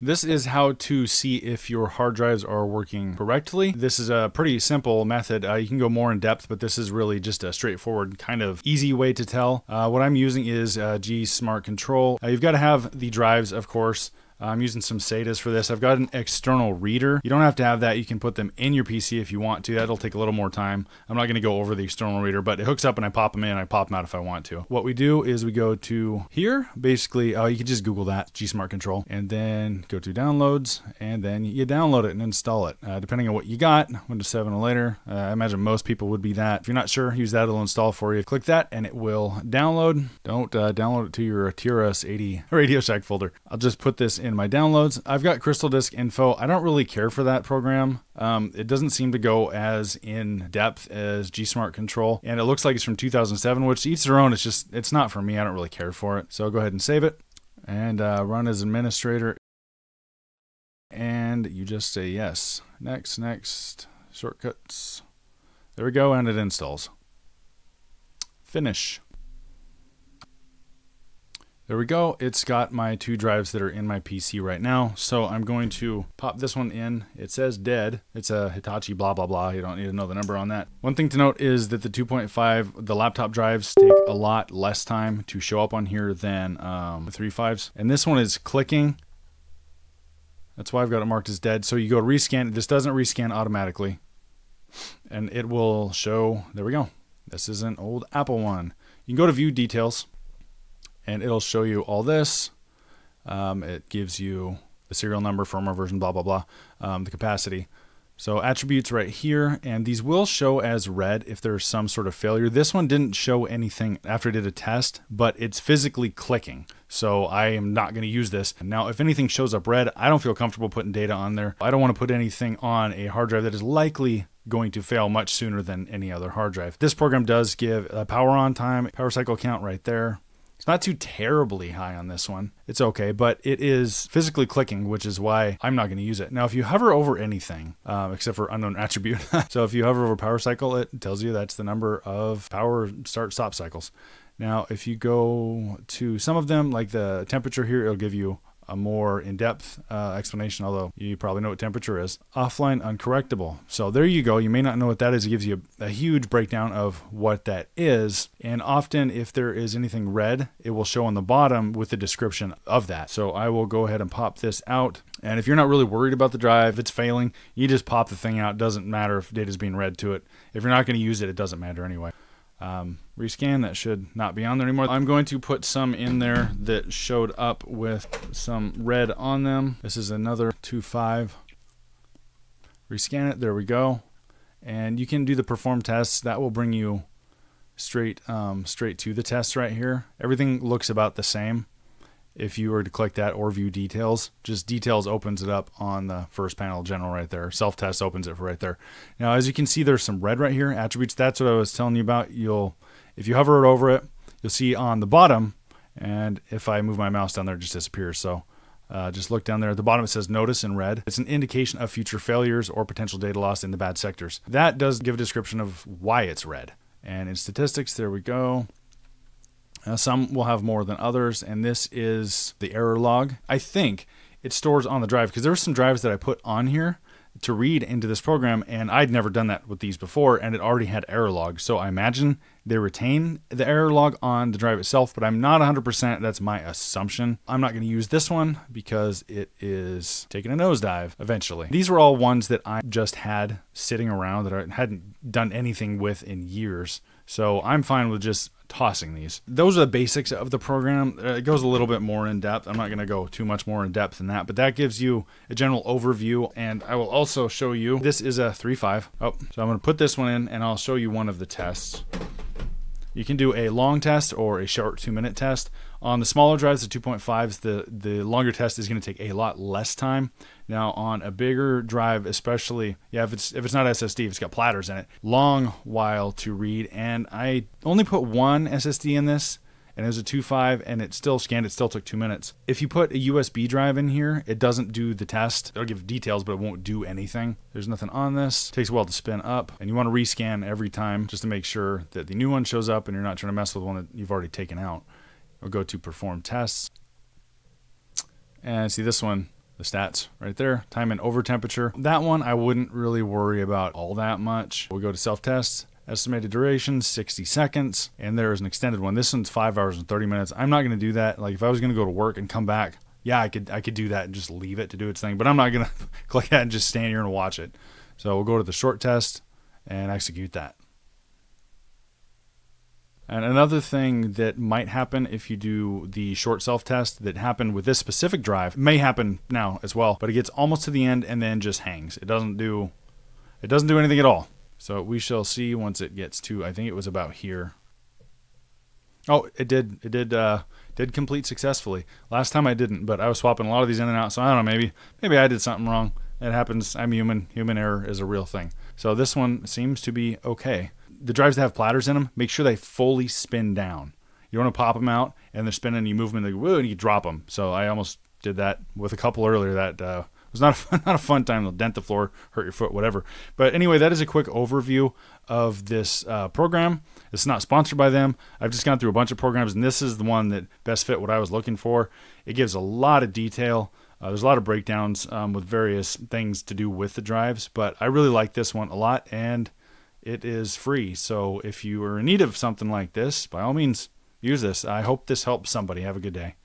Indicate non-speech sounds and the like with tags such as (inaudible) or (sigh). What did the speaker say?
This is how to see if your hard drives are working correctly. This is a pretty simple method. Uh, you can go more in depth, but this is really just a straightforward kind of easy way to tell. Uh, what I'm using is uh, GSmartControl. Uh, you've got to have the drives, of course. I'm using some SATAs for this. I've got an external reader. You don't have to have that. You can put them in your PC if you want to. That'll take a little more time. I'm not going to go over the external reader, but it hooks up and I pop them in. I pop them out if I want to. What we do is we go to here. Basically, uh, you can just Google that, GSmartControl, and then go to downloads, and then you download it and install it. Uh, depending on what you got, Windows 7 or later. Uh, I imagine most people would be that. If you're not sure, use that. It'll install for you. Click that and it will download. Don't uh, download it to your TRS-80 Radio Shack folder. I'll just put this in my downloads. I've got Crystal Disk Info. I don't really care for that program. Um, it doesn't seem to go as in depth as GSmartControl, and it looks like it's from 2007, which each their own. It's just it's not for me. I don't really care for it. So I'll go ahead and save it and uh, run as administrator. And you just say yes. Next, next, shortcuts. There we go, and it installs. Finish. There we go. It's got my two drives that are in my PC right now. So I'm going to pop this one in. It says dead. It's a Hitachi blah, blah, blah. You don't need to know the number on that. One thing to note is that the 2.5, the laptop drives take a lot less time to show up on here than um, the 3.5s. And this one is clicking. That's why I've got it marked as dead. So you go rescan. This doesn't rescan automatically. And it will show, there we go. This is an old Apple one. You can go to view details and it'll show you all this. Um, it gives you the serial number, firmware version, blah, blah, blah, um, the capacity. So attributes right here, and these will show as red if there's some sort of failure. This one didn't show anything after I did a test, but it's physically clicking. So I am not going to use this. Now, if anything shows up red, I don't feel comfortable putting data on there. I don't want to put anything on a hard drive that is likely going to fail much sooner than any other hard drive. This program does give a power on time, power cycle count right there, it's not too terribly high on this one. It's okay, but it is physically clicking, which is why I'm not going to use it. Now, if you hover over anything, um, except for unknown (laughs) attribute, (laughs) so if you hover over power cycle, it tells you that's the number of power start stop cycles. Now, if you go to some of them, like the temperature here, it'll give you a more in-depth uh, explanation, although you probably know what temperature is. Offline uncorrectable. So there you go. You may not know what that is. It gives you a, a, huge breakdown of what that is. And often if there is anything red, it will show on the bottom with the description of that. So I will go ahead and pop this out. And if you're not really worried about the drive, it's failing, you just pop the thing out. Doesn't matter if data is being read to it. If you're not going to use it, it doesn't matter anyway um, rescan that should not be on there anymore. I'm going to put some in there that showed up with some red on them. This is another 2.5 rescan it. There we go. And you can do the perform tests. That will bring you straight um, straight to the test right here. Everything looks about the same if you were to click that or view details just details opens it up on the first panel general right there. Self test opens it right there. Now as you can see there's some red right here attributes. That's what i was telling you about. You'll if you hover it over it you'll see on the bottom and if i move my mouse down there it just disappears. So uh, just look down there. At the bottom it says notice in red. It's an indication of future failures or potential data loss in the bad sectors. That does give a description of why it's red. And in statistics there we go uh, some will have more than others, and this is the error log. I think it stores on the drive because there were some drives that I put on here to read into this program, and I'd never done that with these before, and it already had error logs. So I imagine they retain the error log on the drive itself, but I'm not 100%. That's my assumption. I'm not going to use this one because it is taking a nosedive eventually. These were all ones that I just had sitting around that I hadn't done anything with in years. So I'm fine with just tossing these. Those are the basics of the program. Uh, it goes a little bit more in depth. I'm not going to go too much more in depth than that, but that gives you a general overview. And I will also show you this is a 3.5. Oh, so I'm going to put this one in and I'll show you one of the tests. You can do a long test or a short two minute test. On the smaller drives, the 2.5s, the, the longer test is going to take a lot less time. Now on a bigger drive, especially, yeah, if it's if it's not SSD, if it's got platters in it, long while to read. And I only put one SSD in this, and it was a 2.5 and it still scanned it still took two minutes if you put a usb drive in here it doesn't do the test it'll give details but it won't do anything there's nothing on this it takes a while to spin up and you want to rescan every time just to make sure that the new one shows up and you're not trying to mess with one that you've already taken out we'll go to perform tests and see this one the stats right there. Time and over temperature. That one I wouldn't really worry about all that much. We'll go to self test. Estimated duration 60 seconds, and there is an extended one. This one's five hours and 30 minutes. I'm not going to do that. Like if I was going to go to work and come back, yeah, I could I could do that and just leave it to do its thing. But I'm not going (laughs) to click that and just stand here and watch it. So we'll go to the short test and execute that. And another thing that might happen if you do the short self test that happened with this specific drive may happen now as well, but it gets almost to the end and then just hangs. It doesn't do it doesn't do anything at all. So we shall see once it gets to I think it was about here. Oh, it did it did uh did complete successfully. Last time I didn't, but I was swapping a lot of these in and out, so I don't know, maybe maybe I did something wrong. It happens. I'm human. Human error is a real thing. So this one seems to be okay the drives that have platters in them, make sure they fully spin down. You don't want to pop them out and they're spinning, you move them, and, they, woo, and you drop them. So I almost did that with a couple earlier. That uh, was not a (laughs) fun, not a fun time. They'll dent the floor, hurt your foot, whatever. But anyway, that is a quick overview of this uh, program. It's not sponsored by them. I've just gone through a bunch of programs, and this is the one that best fit what I was looking for. It gives a lot of detail. Uh, there's a lot of breakdowns um, with various things to do with the drives, but I really like this one a lot, and it is free. So if you are in need of something like this, by all means, use this. I hope this helps somebody. Have a good day.